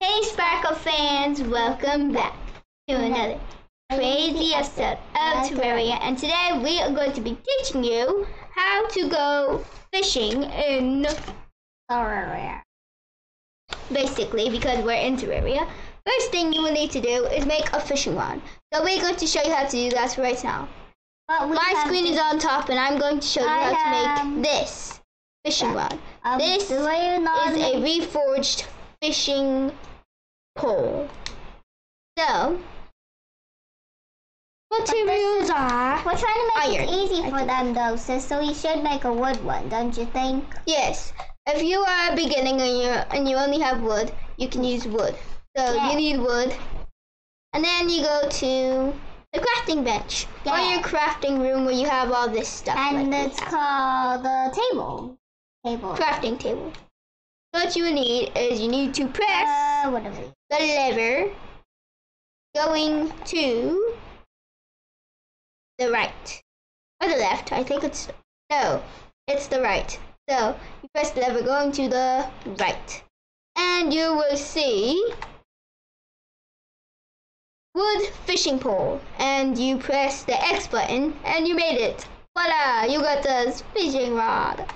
Hey Sparkle fans, welcome back to another crazy episode of Terraria and today we are going to be teaching you how to go fishing in Terraria. Basically, because we're in Terraria, first thing you will need to do is make a fishing rod. So we're going to show you how to do that right now. My screen to- is on top and I'm going to show you I how to make this fishing rod. um, this do you not is a reforged fishing pole. So, materials are We're trying to make iron, it easy for them though, sis, so we should make a wood one, don't you think? yes. If you are beginning and you and you only have wood, you can use wood. So Yeah. you need wood, and then you go to the crafting bench or your crafting room where you have all this stuff. And like it's called the table. Table. crafting table. What you need is you need to press Uh, whatever. the lever going to the right or the left. I think it's no, it's the right. So you press the lever going to the right, and you will see wood fishing pole. And you press the X button, and you made it. Voila! You got the fishing rod.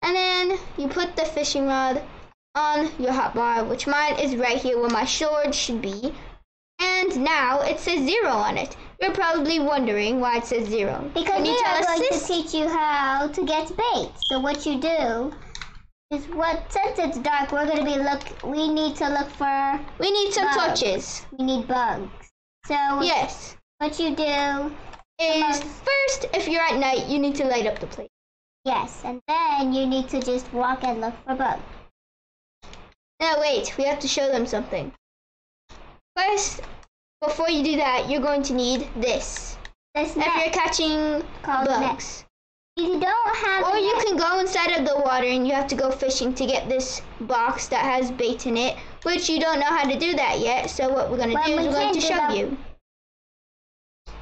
And then you put the fishing rod on your hotbar, which mine is right here where my sword should be. And now it says zero on it. You're probably wondering why it says zero. Because we are going this? to teach you how to get bait. So what you do is what since it's dark, we're gonna be look we need to look for We need some Bugs. torches. we need bugs. So Yes. what you do Is first, if you're at night, you need to light up the place. Yes, and then you need to just walk and look for bugs. Now wait, we have to show them something. First, before you do that, you're going to need this. This If you're catching called net. bugs. If you don't have Or you net- can go inside of the water and you have to go fishing to get this box that has bait in it, which you don't know how to do that yet. So what we're going to do is we we're going to show you.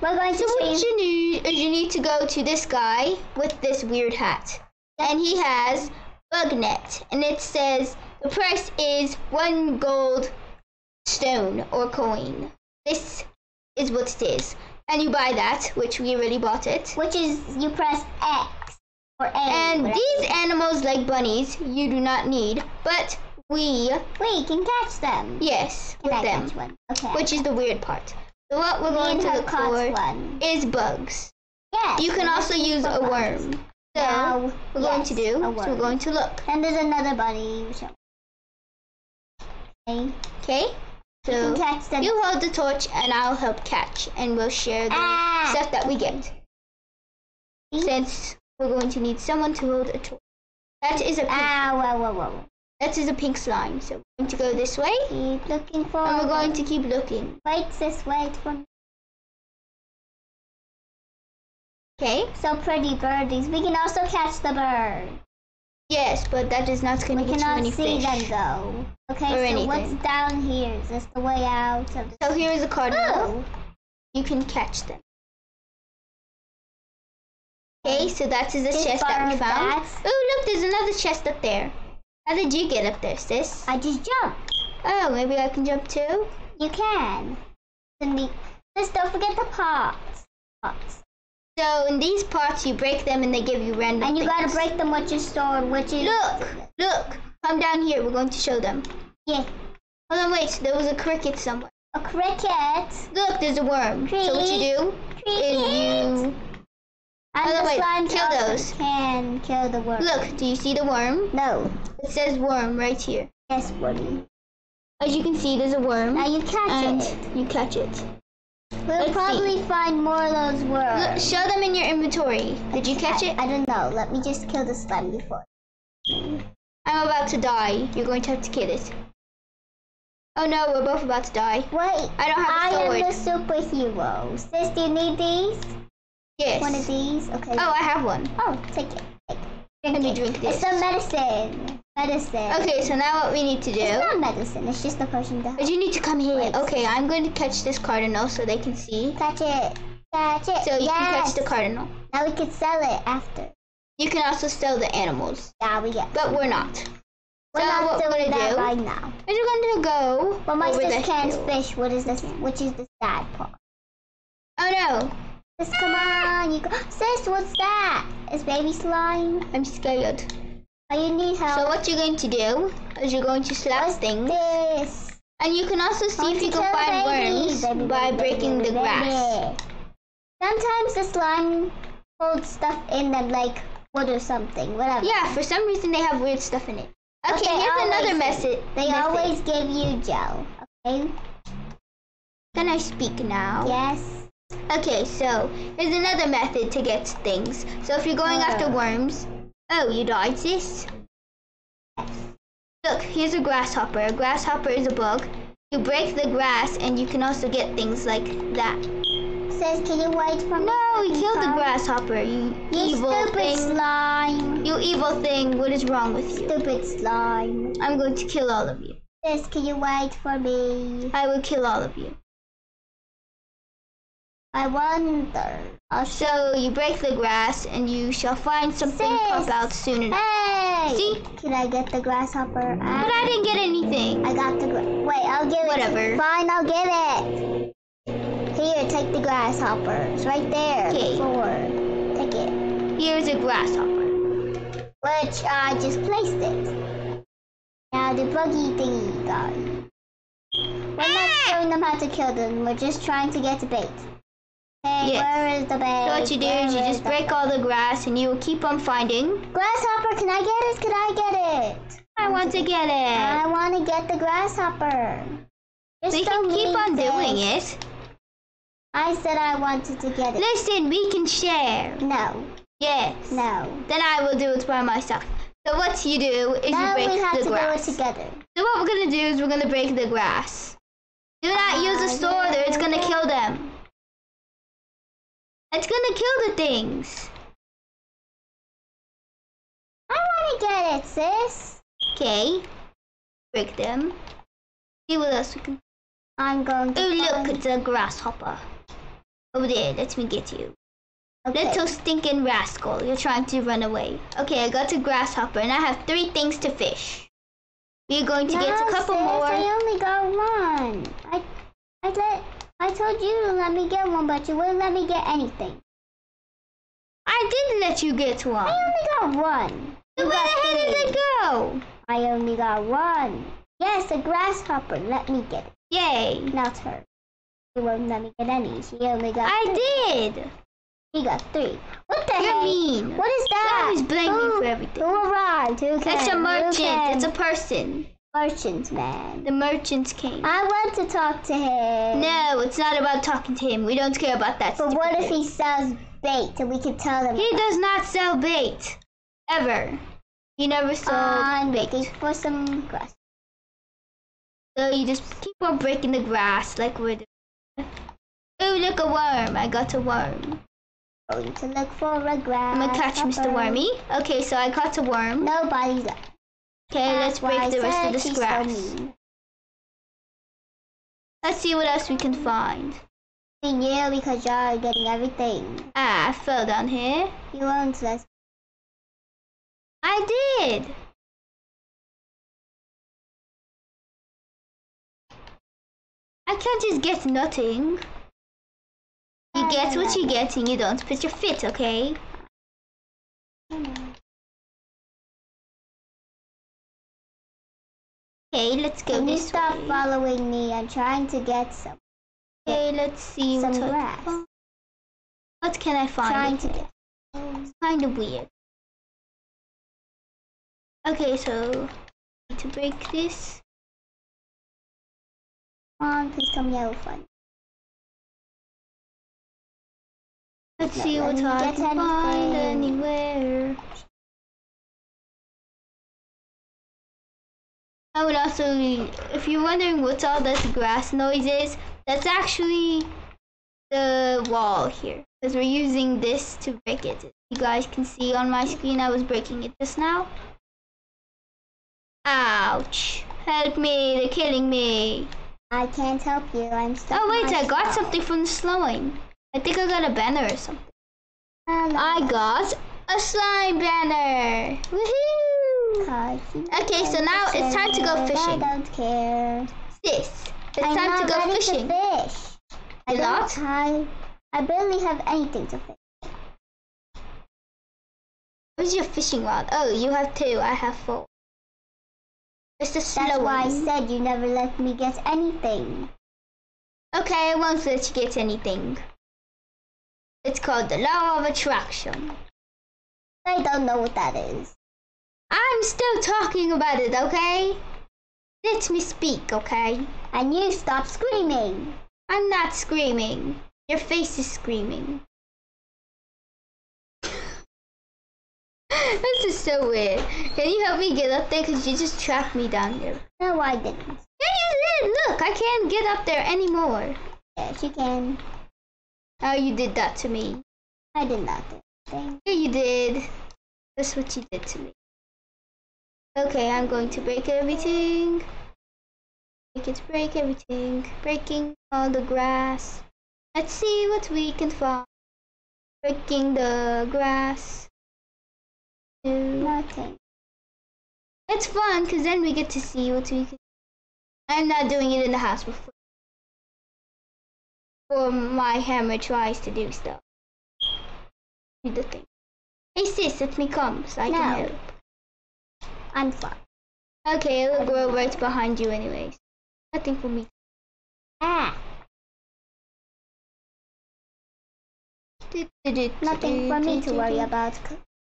we're going to So what you you need is you need to go to this guy with this weird hat. And he has bug net and it says the price is one gold stone or coin. This is what it is. And you buy that, which we already bought it. which is you press X or A. And whatever. these animals like bunnies you do not need, but we we can catch them. yes, Can with I them. catch one? Okay. Which is the weird part. So what we're going to look for one. is bugs. Yes. You can also use a worm. So Now, we're going to do so we're going to look. And there's another buddy. Okay. You Okay? can So you hold the torch and I'll help catch and we'll share the Ah. stuff that we get. Since we're going to need someone to hold a torch. That is a pink, Ah, whoa, whoa, whoa. that is a pink slime. So we're going to go this way Keep looking for. and we're going to keep looking. Wait, sis, wait for me. Okay? So pretty birdies. We can also catch the bird. Yes, but that is not going to get you cannot any see fish. them though. Okay, so anything. what's down here? Is this the way out of the? So here is a cardinal. Oh, You can catch them. Okay, so that is the Just chest that we found. Oh, look, there's another chest up there. How did you get up there, sis? I just jumped. Oh, maybe I can jump too? You can. The, just don't forget the pots. Pots. So in these pots, you break them and they give you random And you gotta break them with your sword, which is. Look, look, come down here. We're going to show them. Yeah. Hold on, wait. There was a cricket somewhere. A cricket. Look, there's a worm. So what you do is you And Oh, the wait, slime kill those. can kill the worm. look. Do you see the worm? No. It says worm right here. Yes, Woody. As you can see, there's a worm, Now you catch and it. you catch it. We'll let's probably find more of those Look, worms. show them in your inventory. Did you catch it? I don't know. Let me just kill the slime before. I'm about to die. You're going to have to kill it. Oh no, we're both about to die. Wait. I don't have a sword. I am the superhero. Sis, do you need these? Yes. One of these? Okay. Oh, I have one. Oh, take it. Take it. Let me it. drink this. It's this. some medicine. Medicine. Okay, so now what we need to do. It's not medicine. It's just a potion to is you need to come here. Wait. Okay, I'm going to catch this cardinal so they can see. catch it. Catch it. So you yes. can catch the cardinal. Now we can sell it after. You can also sell the animals, Yeah, we get. but we're not. We're So not what doing that do- right now. We're going to go. But my over sis the can't fish. What is this? Which is the sad part? Oh no, Sis, come on, you go. Sis, what's that? Is baby slime? I'm scared. You need help. So what you're going to do is you're going to slap What's things, this? and you can also see if you can find worms baby, by baby, breaking the grass. Sometimes the slime holds stuff in them, like wood or something, whatever. Yeah, for some reason they have weird stuff in it. Okay, here's another method. They method. always give you gel. Okay. Can I speak now? Yes. Okay, so here's another method to get things. So if you're going after Uh. worms, oh, you died, sis. Yes. Look, here's a grasshopper. A grasshopper is a bug. You break the grass, and you can also get things like that. Says, can you wait for me? No, we killed the grasshopper. You, You evil stupid thing. slime. You evil thing. What is wrong with you? Stupid slime. I'm going to kill all of you. Sis, can you wait for me? I will kill all of you. I wonder. I'll show. So you break the grass, and you shall find something Sis. pop out soon enough. Hey! See? Can I get the grasshopper? But I didn't get anything. I got the gra- wait. I'll give it. Whatever. Fine, I'll give it. Here, take the grasshopper. It's right there. Okay. Forward. Take it. Here's a grasshopper. Which I just placed it. Now the buggy thingy guy. We're not ah! showing them how to kill them. We're just trying to get the bait. Yes. where is the? So what you do is you Where just break all the grass, and you will keep on finding. grasshopper. Can I get it? Can I get it? I want to get it. I want to get the grasshopper. Just We can keep on this. doing it. I said I wanted to get it. Listen, we can share. No, Yes. no. Then I will do it by myself. So what you do is Now you break the to grass. do it together. So what we're gonna do is we're gonna break the grass. Do not use a Ah, sword, or it's gonna kill them. It's gonna kill the things. I want to get it, sis. Okay. Break them. See what else we can. I'm going to. Oh look, it's a grasshopper. Over there, let me get you. Okay. Little stinking rascal, you're trying to run away. Okay, I got a grasshopper and I have three things to fish. We're going to get a couple sis, more. I only got one. I, I let, I told you to let me get one, but you wouldn't let me get anything. I did let you get one. I only got one. You got hell did three. it go? I only got one. Yes, a grasshopper. Let me get it. Yay. Not her. She won't let me get any. She only got. I three. did. He got three. What the You're mean. What is that? always blame me Who- for everything. Who arrived? Who came? It's a merchant. It's a person. Merchant man. The merchants came. I want to talk to him. No, it's not about talking to him. We don't care about that. But what if he sells bait and we can tell him? He does not sell bait. Ever. He never sold I'm bait. for some grass. So you just keep on breaking the grass like we're doing. Oh, look, a worm. I got a worm. Going to look for a grass. I'm gonna catch Mr. Wormy. Okay, so I caught a worm. Nobody's left. Okay, let's break the rest of this so grass. Let's see what else we can find. Yeah, because you're getting everything. Ah, I fell down here. You won't let I did. I can't just get nothing. You get what you get and you don't put your fit, okay? Okay, let's go Can you stop way. following me? I'm trying to get some. Okay, let's see Some what grass. What can I find? Trying to get. It's kind of weird. Okay, so need to break this. Come on, please tell me find. Let's see what I can find anywhere. I would also, if you're wondering what all this grass noise is, that's actually the wall here. Because we're using this to break it. You guys can see on my screen I was breaking it just now. Ouch. Help me, they're killing me. I can't help you. I'm stuck. Oh wait, I got something from the slowing. I think I got a banner or something. Hello. I got a slime banner. Woohoo! Okay, so now it's time to go fishing. I don't care. Sis, it's I'm time to go fishing. to fish. I You're don't not? I, I barely have anything to fish. Where's your fishing rod? Oh, you have two. I have four. It's the slow That's why I said you never let me get anything. Okay, I won't let you get anything. It's called the law of attraction. I don't know what that is. I'm still talking about it, okay? Let me speak, okay? And you stop screaming. I'm not screaming. Your face is screaming. this is so weird. Can you help me get up there? Because you just trapped me down here. No, I didn't. Yeah, you did. Look, I can't get up there anymore. Yes, you can. Oh, you did that to me. I did not do anything. Yeah, you did. That's what you did to me. Okay, I'm going to break everything. Break it, break everything. Breaking all the grass. Let's see what we can find. Breaking the grass. Nothing. It's fun because then we get to see what we can. I'm not doing it in the house before. Or my hammer tries to do stuff. Do the thing. Hey sis, let me come so I No. can help. I'm fine. Okay, it'll grow right behind you anyways. Nothing for me. Ah, nothing for me to worry about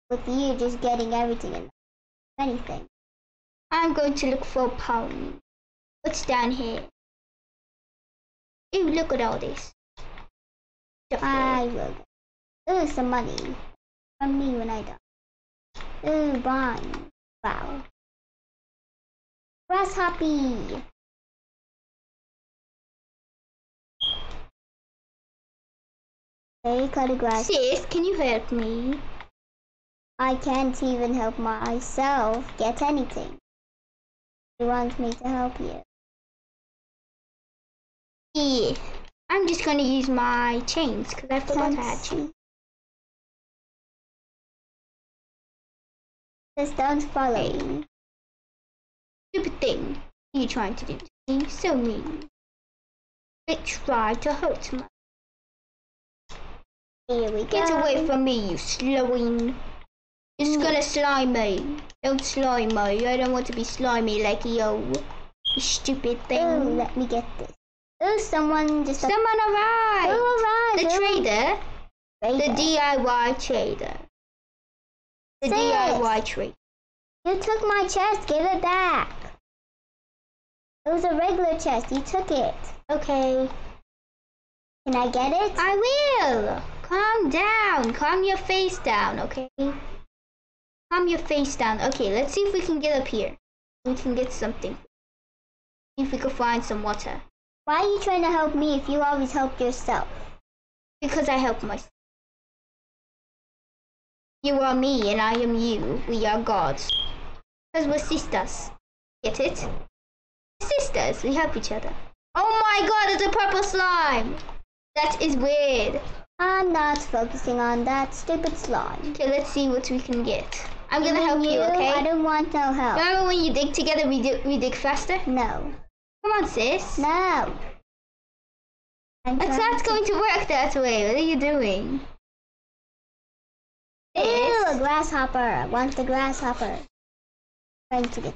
with you just getting everything and anything. I'm going to look for a pond. What's down here? Ew, look at all this. I will. Ooh, some money. From me when I die. Ooh, bond. Wow. Grasshoppy. Okay, cut a grass. Sis, can you help me? I can't even help myself get anything. You want me to help you? Yeah. I'm just gonna use my chains because I forgot I had chains. Don't follow me. Stupid thing. You trying to do to me? So mean. They try to hurt me. Here we go. Get away from me, you slowing. You're Mm. gonna slime me. Don't slime me. I don't want to be slimy like you. You stupid Ooh, thing. let me get this. Ooh, someone just. Someone arrived. Who arrived? The trader. The DIY trader. The Sis. DIY tree. You took my chest. Give it back. It was a regular chest. You took it. Okay. Can I get it? I will. Calm down. Calm your face down, okay? Calm your face down. Okay, let's see if we can get up here. We can get something. See if we can find some water. Why are you trying to help me if you always help yourself? Because I help myself. You are me and I am you. We are gods. Because we're sisters. Get it? Sisters. We help each other. Oh my god, it's a purple slime. That is weird. I'm not focusing on that stupid slime. Okay, let's see what we can get. I'm gonna help you, okay? I don't want no help. Remember when you dig together, we, do, we dig faster? No. Come on, sis. No. I'm It's not to- going to work that way. What are you doing? Ew, a grasshopper. I want the grasshopper. Trying to get.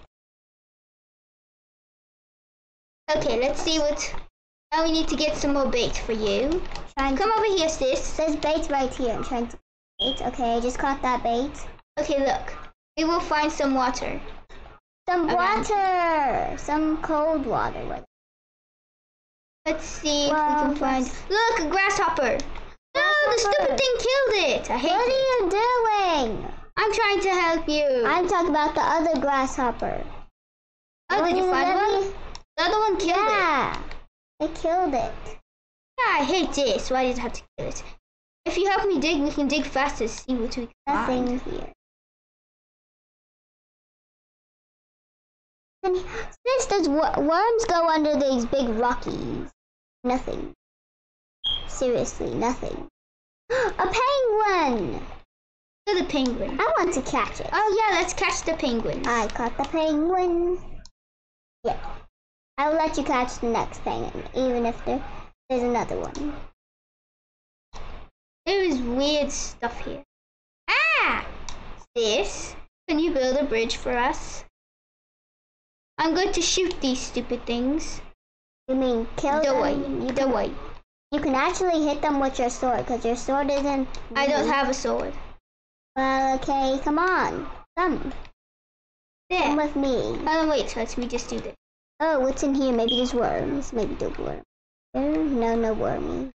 Okay, let's see what... Now we need to get some more bait for you. Trying Come over here, sis. says bait right here. I'm trying to. Bait. Okay, I just caught that bait. Okay, look. We will find some water. Some Around. water. Some cold water. Let's see if we can find... Look, a grasshopper! The stupid thing killed it! I hate What it. are you doing? I'm trying to help you. I'm talking about the other grasshopper. Oh, did you find one? The other one killed it. Yeah. They killed it. Yeah, I hate this. Why did I have to kill it? If you help me dig, we can dig faster. to See what we can Nothing find. here. Since does wor- worms go under these big rockies? Nothing. Seriously, nothing. A penguin! To the penguin. I want to catch it. Oh yeah, let's catch the penguin. I caught the penguin. Yeah. I'll let you catch the next penguin, even if there, there's another one. There is weird stuff here. Ah! This. Can you build a bridge for us? I'm going to shoot these stupid things. You mean kill The way. them? You The way. You can actually hit them with your sword, because your sword isn't... I don't have a sword. Well, okay, come on. Come. Come There. with me. Oh, no, wait. Let me just do this. Oh, what's in here? Maybe there's worms. Maybe the worm. There? No, no wormy.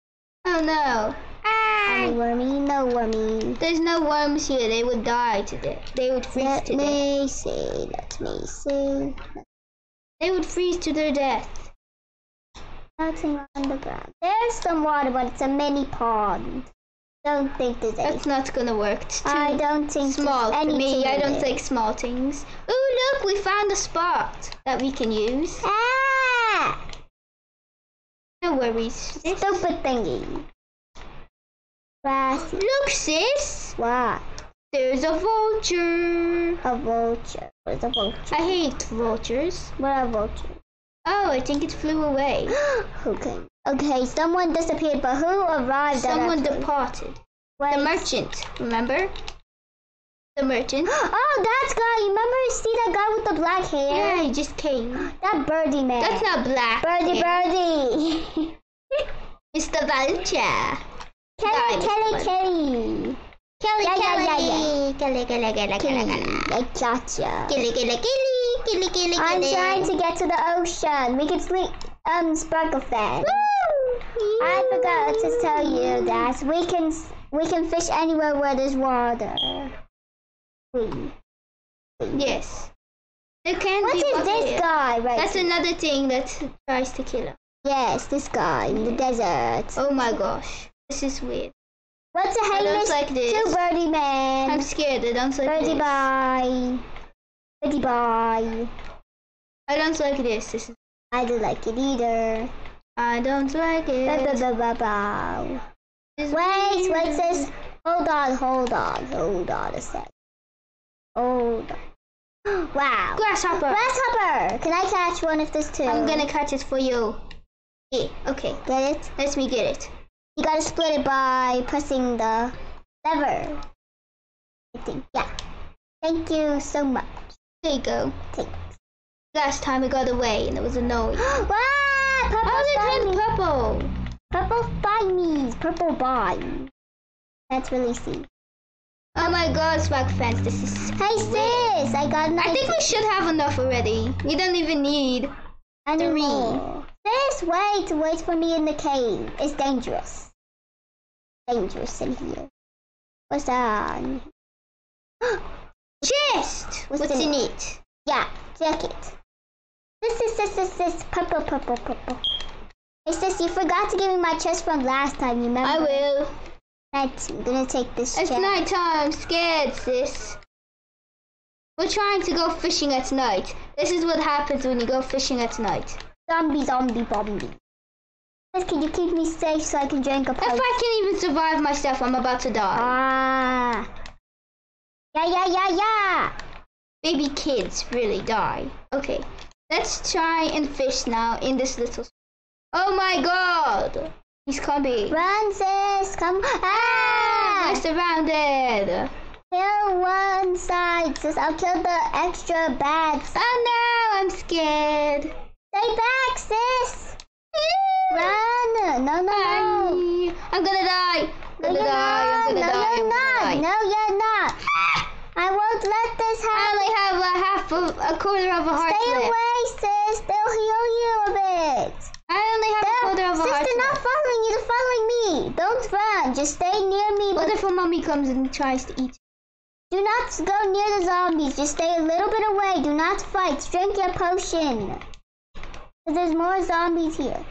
Oh no. Ah! Any wormy? No wormy. There's no worms here. They would die today. They would freeze Let to death. me see. Let me see. They would freeze to their death. Nothing on the ground. There's some water, but it's a mini pond. Don't think there's That's anything. not gonna work. It's too I don't think small for me. I don't like small things. Oh look, we found a spot that we can use. Ah! No worries. sis. Stupid thingy. Grassy. Look, sis. What? There's a vulture. A vulture. What's a vulture? I hate vultures. What are vultures? Oh, I think it flew away. okay. Okay, someone disappeared, but who arrived Someone at our place? departed. Wait. The merchant, remember? The merchant. oh, that guy. You remember you see that guy with the black hair? Yeah, he just came. That birdie man. That's not black. birdie, Yeah. birdie. It's the vulture. Kelly, Nice Kelly, one. Kelly. Kelly, Yeah, yeah, yeah, Kelly. Kelly, Kelly, Kelly, Kelly, Kelly. Kelly. I gotcha. Kelly, Kelly, Kelly, I'm trying to get to the ocean. We can sleep, um, Sparkle Fan. I forgot to tell you that we can we can fish anywhere where there's water. Yes. There can What be is this here. guy right That's here? another thing that tries to kill him. Yes, this guy in the desert. Oh my gosh. This is weird. What's a don't like this. to Birdie Man? I'm scared. I don't like Birdie this. Birdie bye. I don't like this. This is. I don't like it either. I don't like Ba, ba, it. ba, ba, ba. Wait, wait, sis. Hold on, hold on, hold on a sec. Hold on. Wow. Grasshopper. Grasshopper! Can I catch one of this too? I'm gonna catch it for you. Yeah, okay. Get it? Let me get it. You gotta split it by pressing the lever. I think, yeah. Thank you so much. There you go. Last time it got away and there was a noise. Wow! Purple How did it turn purple? Purple spimies. Purple bime. That's really sweet. Oh my god, Swag fans, this is. Hey sis, I got I think we should have enough already. We don't even need. three. Animal. Sis, wait, wait for me in the cave. It's dangerous. Dangerous in here. What's that? Chest! What's What's, in in it? Yeah, check it. This is this is this purple purple purple. Hey sis, you forgot to give me my chest from last time. You remember? I will. I'm gonna take this It's chest. nighttime. I'm scared, sis. We're trying to go fishing at night. This is what happens when you go fishing at night. Zombie, zombie, zombie. Sis, can you keep me safe so I can drink a If? I can even survive myself, I'm about to die. Ah. Yeah, yeah, yeah, yeah. Baby kids really die. Okay, let's try and fish now in this little. Oh my god! He's coming. Run, sis. Come. We're Ah! surrounded. Kill one side, sis. I'll kill the extra bad. Oh no, I'm scared. Stay back, sis. Run. No, no, no. I'm gonna die. I'm No, gonna die. not. I'm gonna no, die. you're I'm not. gonna die. No, you're not. I won't let this happen. I only have a half of a quarter of a heart Stay left. away, sis. They'll heal you a bit. I only have a They're, quarter of a sis, heart they're not following you. They're following me. Don't run. Just stay near me. What if a mommy comes and tries to eat? do not go near the zombies. Just stay a little bit away. Do not fight. Drink your potion. There's more zombies here.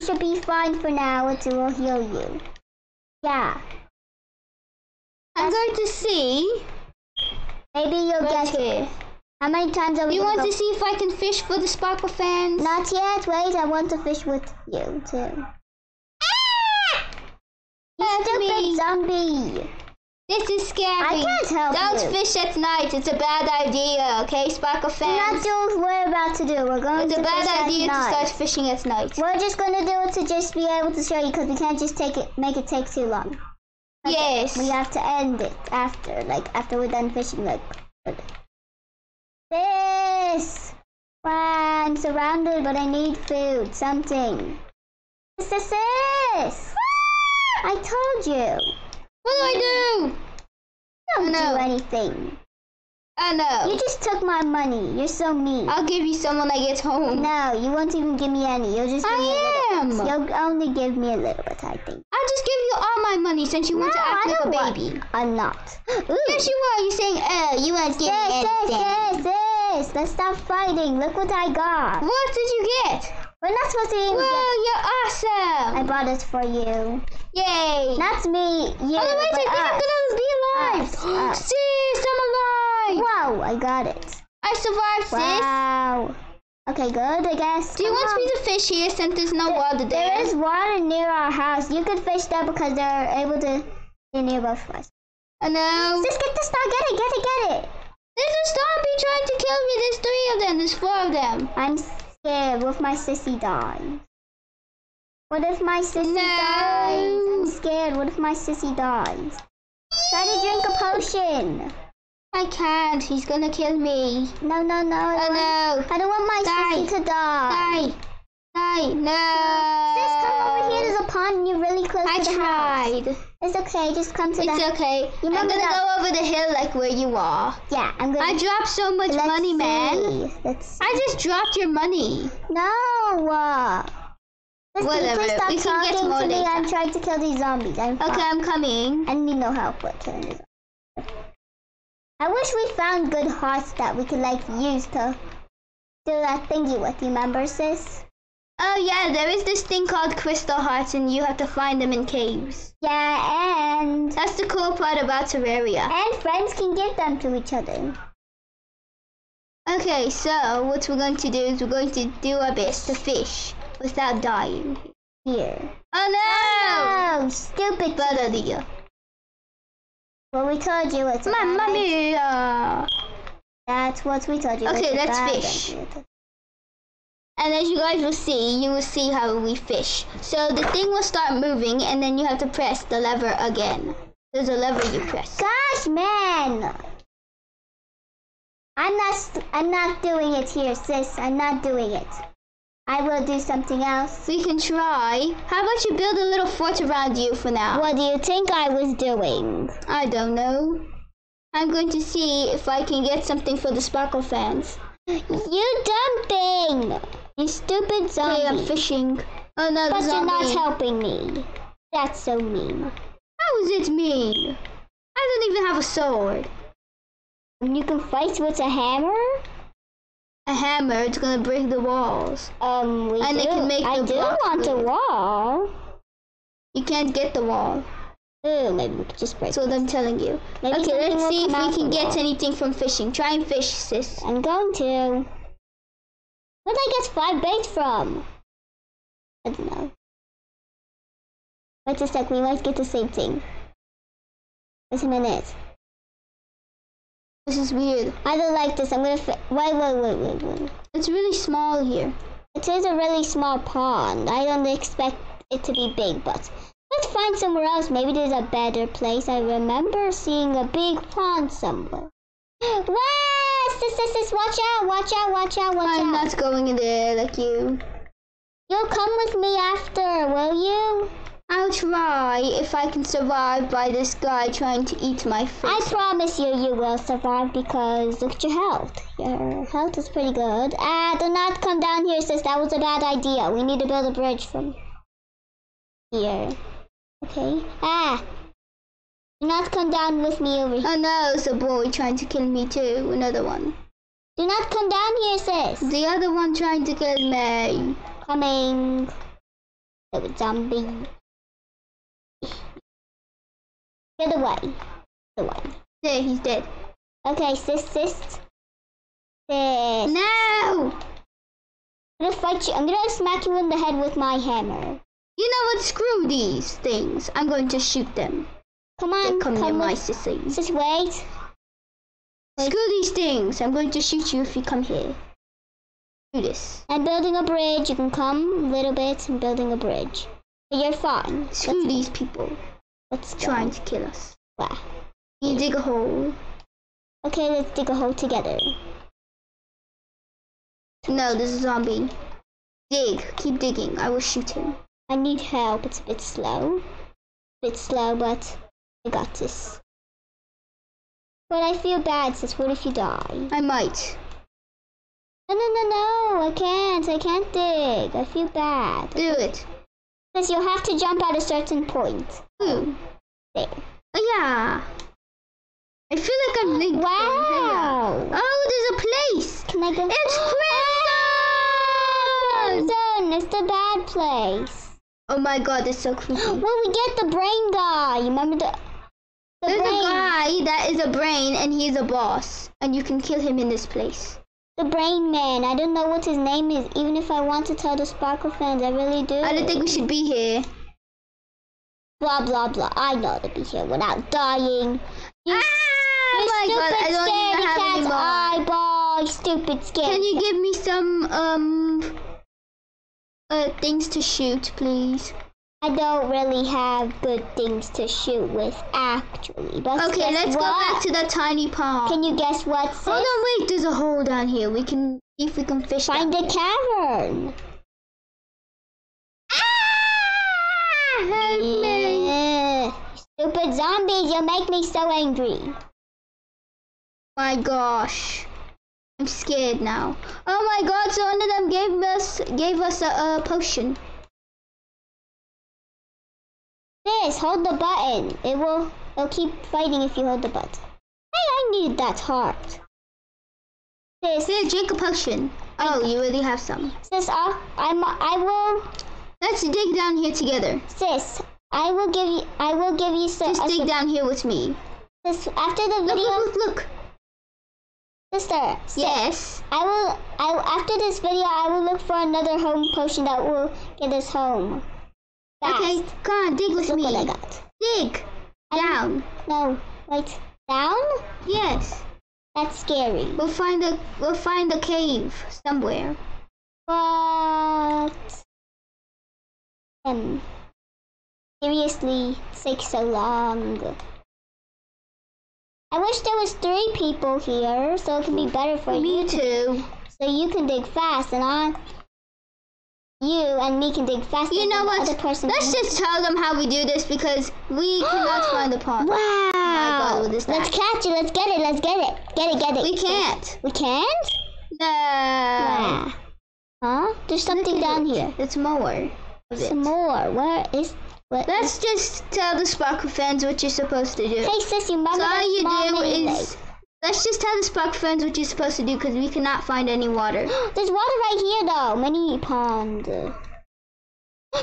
You should be fine for now. It will heal you. Yeah. I'm going to see. Maybe you'll get here. How many times are we You want go- to see if I can fish for the sparkle fans? Not yet. Wait, I want to fish with you too. Ah! You Help stupid me. zombie. This is scary. I can't help Don't you. fish at night. It's a bad idea. Okay, Sparkle We're not fans. doing what we're about to do. We're going It's to a bad idea to start fishing at night. We're just gonna do it to just be able to show you because we can't just take it, make it take too long. Yes. We have to end it after, like after we're done fishing. Like this. Wow, I'm surrounded, but I need food. Something. This, this, this. I told you. What do I do? Don't I know. do anything. I know. You just took my money. You're so mean. I'll give you some when I get home. No, you won't even give me any. You'll just give me a I am. You'll only give me a little bit, I think. I'll just give you all my money since you want to No, act I like a don't want- baby. I'm not. Ooh. Yes, you are. You're saying, oh, you won't give me This, this, anything. this, this. Let's stop fighting. Look what I got. What did you get? We're not supposed to even Whoa, get. you're awesome. I bought it for you. Yay. Not me, you. oh, wait, I think I'm gonna be alive. Us, us. Sis, I'm alive. Whoa, I got it. I survived, sis. Wow. Okay, good, I guess. Do you Come want on. me to fish here since there's no water there? There is water near our house. You could fish there because they're able to be near both of us. I know. Just get the star. Get it, get it, get it. There's a zombie trying to kill me. There's three of them. There's four of them. I'm scared. What if my sissy dies? What if my sissy No. dies? I'm scared. What if my sissy dies? Try to drink a potion. I can't. He's gonna kill me. No, no, no. I, Oh want, no. I don't want my Die. sissy to die. Die. Die. No. Sis, come over here. There's a pond and you're really close I to the house. I tried. It's okay. Just come to the It's okay. You I'm gonna go over the hill like where you are. Yeah, I'm gonna. I dropped so much Let's money, man. Let's. I just dropped your money. No. Uh, Whatever, Please stop we can get more to me. later. I'm trying to kill these zombies. I'm Okay, fine. I'm coming. I need no help with killing these. I wish we found good hearts that we could like use to do that thingy with. You remember, sis? Oh yeah, there is this thing called crystal hearts, and you have to find them in caves. Yeah, and That's the cool part about Terraria. and friends can give them to each other. Okay, so what we're going to do is we're going to do our best to fish without dying. Here. Oh Oh, stupid. no! Bad idea. Well, we told you it's Mamma bad mia! That's what we told you. Okay, let's fish. idea. And as you guys will see, you will see how we fish. So the thing will start moving, and then you have to press the lever again. There's a lever you press. Gosh, man. I'm not. I'm not doing it here, sis. I'm not doing it. I will do something else. We can try. How about you build a little fort around you for now? What do you think I was doing? I don't know. I'm going to see if I can get something for the Sparkle fans. You dumb thing! You stupid Okay, I'm fishing. Oh no, but you're not helping me. That's so mean. How is it mean? I don't even have a sword. You can fight with a hammer? A hammer, it's gonna break the walls. Um, we And do. it can make I the do want a wall. You can't get the wall. Ooh, maybe we could just break what I'm telling you. Maybe okay, let's see if we can get wall. anything from fishing. Try and fish, sis. I'm going to. Where'd I get five baits from? I don't know. Wait a sec, we might get the same thing. Wait a minute. This is weird. I don't like this. I'm gonna. Fi- wait, wait, wait, wait, wait. It's really small here. It is a really small pond. I don't expect it to be big, but let's find somewhere else. Maybe there's a better place. I remember seeing a big pond somewhere. West! Sis, sis, sis, watch out, watch out, watch out, watch I'm out. not going in there like you. You'll come with me after, will you? I'll try if I can survive by this guy trying to eat my fish. I promise you, you will survive because look at your health. Your health is pretty good. Ah, do not come down here, sis. That was a bad idea. We need to build a bridge from here. Okay. Ah. Do not come down with me over here. Oh no, it's a boy trying to kill me too. Another one. Do not come down here, sis. The other one trying to kill me. Coming. Little zombie. Get away. Get away. There, he's dead. Okay, sis, sis. Sis. No! I'm gonna fight you. I'm gonna smack you in the head with my hammer. You know what? Screw these things. I'm going to shoot them. Come on, come near come my with- sissy. Just wait. Screw these things. I'm going to shoot you if you come here. Do this. I'm building a bridge. You can come a little bit. I'm building a bridge. But you're fine. Screw these people Let's go. trying to kill us. Wow. You dig a hole. Okay, let's dig a hole together. No, there's a zombie. Dig. Keep digging. I will shoot him. I need help. It's a bit slow. A bit slow, but I got this. But I feel bad, sis. What if you die? I might. No, no, no, no. I can't. I can't dig. I feel bad. Do it. Sis, you'll have to jump at a certain point. Ooh. There. Oh, yeah. I feel like I'm linked. Wow. Oh, there's a place. Can I go? It's Crimson! Crimson. It's the bad place. Oh my god, it's so creepy. Well, we get the brain guy. You remember the the There's brain? a guy that is a brain and he's a boss. And you can kill him in this place. The brain man. I don't know what his name is. Even if I want to tell the Sparkle fans, I really do. I don't think we should be here. Blah blah blah. I know to be here without dying. You, ah, you my god, I stupid don't even have any cat's more. eyeball. Stupid scared. Can you give me some um uh things to shoot, please? I don't really have good things to shoot with, actually. But Okay, let's go back to the tiny pond. Can you guess what? sis? Hold on, wait. There's a hole down here. We can see if we can fish. Find a cavern. Ah! Help me! Yeah. Stupid zombies, you make me so angry. My gosh. I'm scared now. Oh my god, so one of them gave us gave us a, a potion. This, hold the button. It will it'll keep fighting if you hold the button. Hey, I need that heart. This, Here, drink a potion. Oh, you already have some. sis, I'll, I'm, I will, Let's dig down here together. sis, I will give you, I will give you some, Just dig down here with me. sis, after the video, look, look, look. sister, sis, Yes. I will, I, after this video, I will look for another home potion that will get us home. Okay, come on, dig with Look me. what I got. Dig. Down. No, wait, down? Yes. That's scary. We'll find the we'll find the cave somewhere. But um, seriously, it takes so long. I wish there was three people here, so it could be better for Me you. too. So you can dig fast, and I, you and me can dig faster. You know what? Other person Let's just tell them how we do this because we cannot find the pond. Wow! God, let's catch it. Let's get it. Let's get it. Get it. Get it. We can't. We can't. No. Wow. Huh? There's something down here. It's more. of it. More. Where is? What? Let's just tell the Sparkle fans what you're supposed to do. Hey, sis, you remember so all you do is let's just tell the Sparkle fans what you're supposed to do because we cannot find any water. There's water right here, though. Mini pond.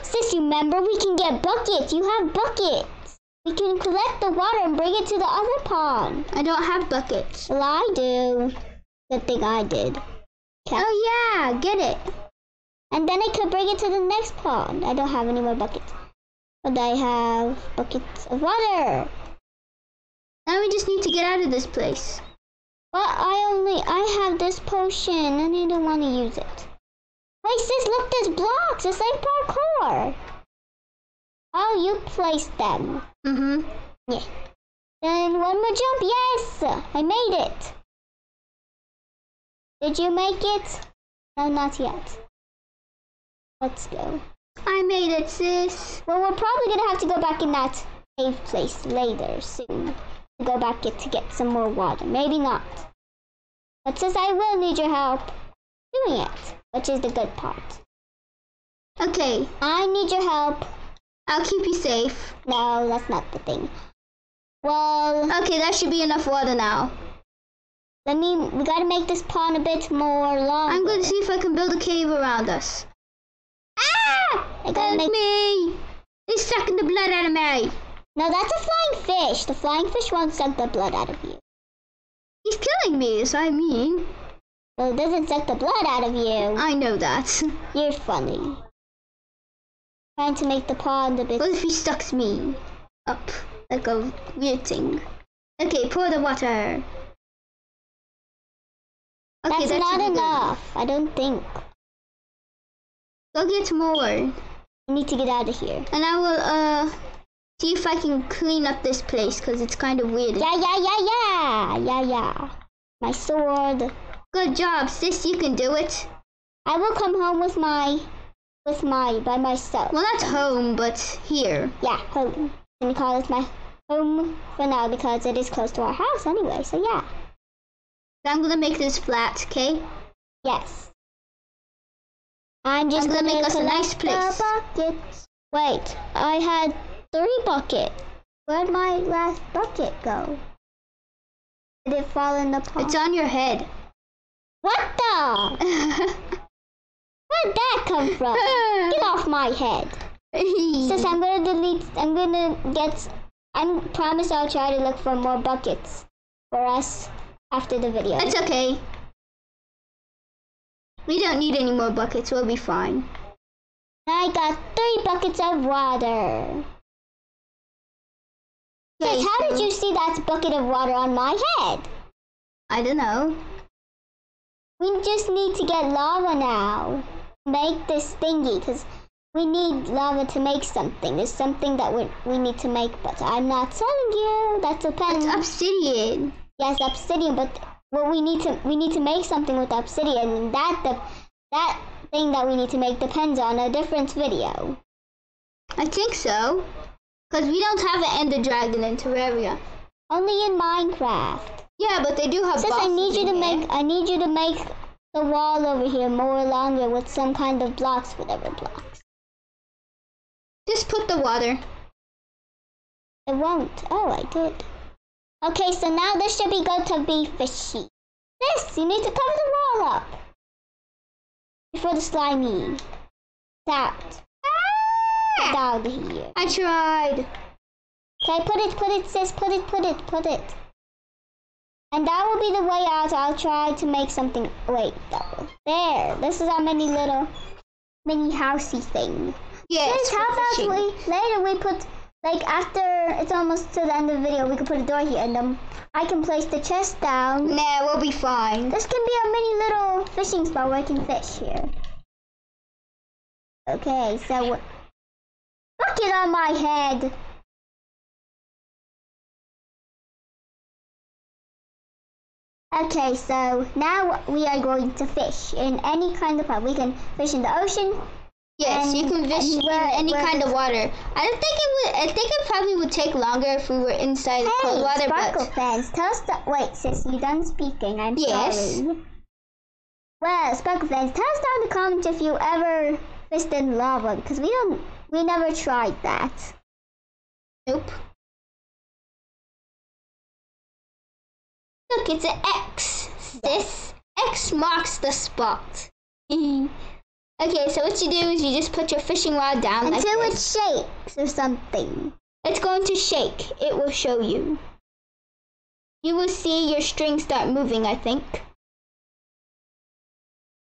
Sis, you remember we can get buckets. You have buckets. We can collect the water and bring it to the other pond. I don't have buckets. Well, I do. Good thing I did. Okay. Oh yeah, get it. And then I could bring it to the next pond. I don't have any more buckets. But I have buckets of water. Now we just need to get out of this place. But I only, I have this potion and I don't want to use it. Wait, sis, look, there's blocks. It's like parkour. Oh, you placed them. Mm-hmm. Yeah. Then one more jump. Yes, I made it. Did you make it? No, not yet. Let's go. I made it, sis. Well, we're probably gonna have to go back in that cave place later soon. Go back it to get some more water. Maybe not. But since I will need your help doing it, which is the good part. Okay, I need your help. I'll keep you safe. No, that's not the thing. Well, Okay, that should be enough water now. let me. We gotta make this pond a bit more long. I'm going to see if I can build a cave around us. Ah! I gotta Help make. me! It's sucking the blood out of me. No, that's a flying fish. The flying fish won't suck the blood out of you. He's killing me, so I mean. Well, it doesn't suck the blood out of you. I know that. You're funny. Trying to make the pond a bit. What if he sucks me up? like a weird thing. Okay, pour the water. Okay, That's that not should be good. enough. I don't think. Go get more. I need to get out of here. And I will uh see if I can clean up this place because it's kind of weird. Yeah, yeah, yeah, yeah, yeah, yeah. My sword. Good job, sis. You can do it. I will come home with my, with my, by myself. Well, not home, but here. Yeah, home. Can you call this my home for now because it is close to our house anyway. So yeah, I'm gonna make this flat, okay? yes. I'm just I'm gonna make us a nice place. Wait, I had three buckets. Where'd my last bucket go? Did it fall in the pond? It's on your head. What the? Where'd that come from? Get off my head. Sis, I'm gonna delete. I'm gonna get. I promise I'll try to look for more buckets for us after the video. It's okay. We don't need any more buckets. We'll be fine. I got three buckets of water. Okay, how did you see that bucket of water on my head? I don't know. We just need to get lava now. Make this thingy, because we need lava to make something. There's something that we, we need to make, but I'm not telling you. That depends. It's obsidian. Yes, obsidian, but what we need to we need to make something with obsidian, and that the that thing that we need to make depends on a different video. I think so. Because we don't have an ender dragon in Terraria. Only in Minecraft. Yeah, but they do have Sis, I need you to here. make I need you to make the wall over here more longer with some kind of blocks, whatever blocks. Just put the water. It won't. Oh, I did. Okay, so now this should be good to be fishy. This, you need to cover the wall up. Before the slimy. Get Get here. I tried. Okay, put it, put it, sis, put it, put it, put it. And that will be the way out. I'll try to make something. Wait, that will. There. This is our mini little, mini housey thing. Yes. Sis, how about fishing. we later we put like after it's almost to the end of the video, we can put a door here, and um, I can place the chest down. Nah, we'll be fine. This can be a mini little fishing spot where I can fish here. Okay, so bucket on my head. Okay, so now we are going to fish in any kind of pond. We can fish in the ocean. Yes, And- you can fish and in any kind of water. I don't think it would. I think it probably would take longer if we were inside the cold Hey, water. Sparkle But fans, tell us the wait, sis, you done speaking. I'm Yes. sorry. Well, Sparkle fans, tell us down in the comments if you ever fished in lava because we don't, we never tried that. nope. Look, it's an X. This X marks the spot. okay, so what you do is you just put your fishing rod down like Until it shakes or something. It's going to shake. It will show you. You will see your string start moving. I think.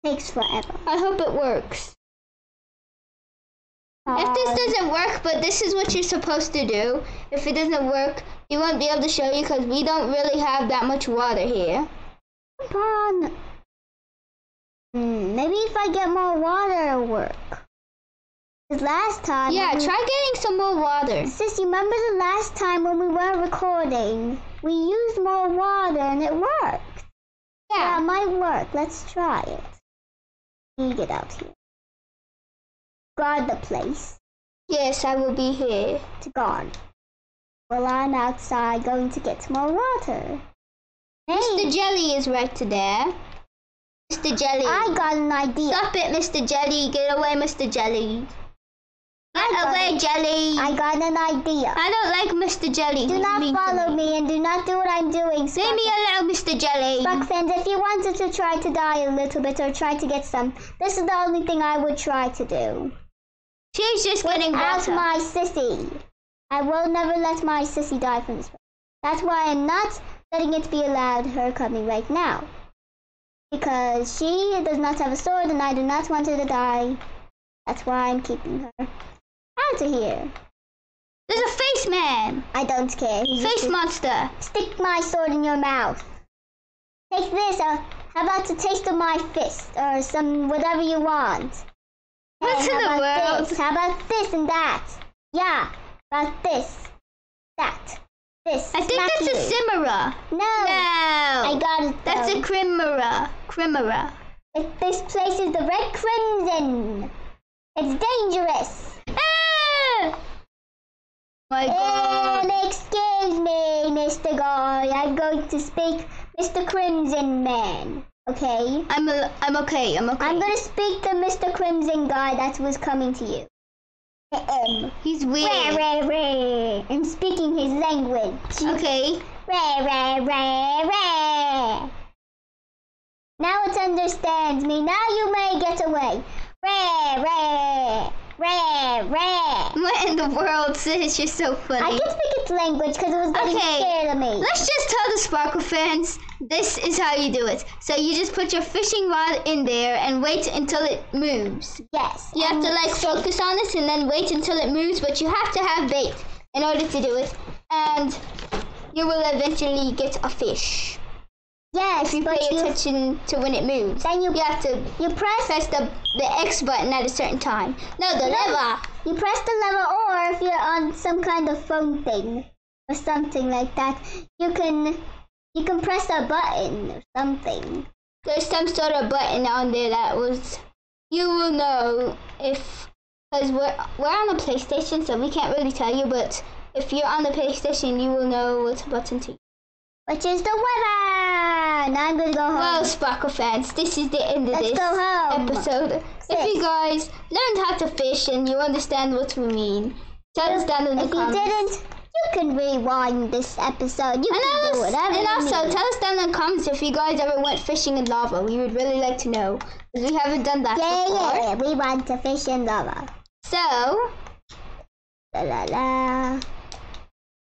Takes forever. I hope it works. If this doesn't work, but this is what you're supposed to do, if it doesn't work, you won't be able to show you because we don't really have that much water here. come on. Hmm, maybe if I get more water, it'll work. 'Cause last time. Yeah, we- try getting some more water. Sis, you remember the last time when we were recording? We used more water and it worked. Yeah, it might work. Let's try it. Let me get out here. Guard the place. Yes, I will be here. To guard. Well, I'm outside going to get more water. Mr. Jelly is right there. Mr. Jelly. I got an idea. Stop it, Mr. Jelly. Get away, Mr. Jelly. Get away, it. Jelly. I got an idea. I don't like Mr. Jelly. Do He's not follow me and do not do what I'm doing. Leave Spark- me alone, Mr. Jelly. Spark if you wanted to try to die a little bit or try to get some, this is the only thing I would try to do. She's just getting Without water. my sissy. I will never let my sissy die from this. That's why I'm not letting it be allowed her coming right now. Because she does not have a sword and I do not want her to die. That's why I'm keeping her out of here. There's a face Face man. I don't care. He's Face monster. Stick my sword in your mouth. Take this. Uh, how about a taste of my fist or some whatever you want? What's in the world? This? How about this and that? Yeah, about this, that, this. I think that's a you. Cimera. No, No. I got it. That's a Crimera. Crimera. It- This place is the Red Crimson. It's dangerous. Ah! My God. And excuse me, Mr. Guy. I'm going to speak Mr. Crimson Man. Okay? I'm a, I'm okay. I'm okay. I'm going to speak to Mr. Crimson Guy that was coming to you. Um, He's weird. rah, rah. I'm speaking his language. Okay. Rah, rah, rah, rah. Now it understands me. Now you may get away. Rah, rah. What in the world, sis? You're so funny. I can speak its language because it was getting Okay. scared of me. Let's just tell the Sparkle fans this is how you do it. So you just put your fishing rod in there and wait until it moves. Yes. You have to like focus on it and then wait until it moves, but you have to have bait in order to do it. And you will eventually get a fish. Yes, If you pay attention to when it moves. then you You have to you press press the, the X button at a certain time. No, the lever. you press the lever, or if you're on some kind of phone thing or something like that, you can you can press a button or something. There's some sort of button on there that was. You will know if. Because we're, we're on the PlayStation, so we can't really tell you, but if you're on the PlayStation, you will know what button to use. Which is the weather. Now I'm gonna go home. Well, Sparkle fans, this is the end of Let's this episode. If you guys learned how to fish and you understand what we mean, tell us down in the if you didn't, you can rewind this episode. You And, can do also, whatever and also tell us down in the comments if you guys ever went fishing in lava. We would really like to know because we haven't done that yeah, before. yeah, we want to fish in lava. So La la la.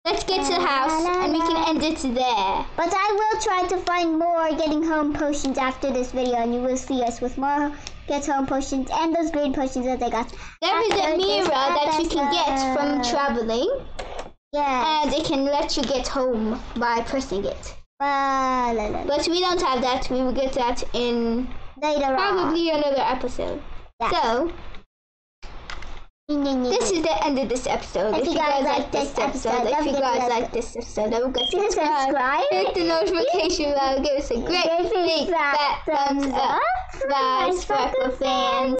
Let's get to the house and we can end it there. But I will try to find more getting home potions after this video, and you will see us with more get home potions and those green potions that I got. There is a mirror that you can get from traveling, Yeah. and it can let you get home by pressing it. La, la, la. But we don't have that. We will get that in Later on. probably another episode. Yeah. So this is the end of this episode. If, you guys, like this episode, if you guys like this episode, don't forget to subscribe. Hit the notification bell. Give us a great big that fat thumbs up. Bye, Sparkle fans.